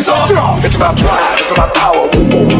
It's about drive, it's about power.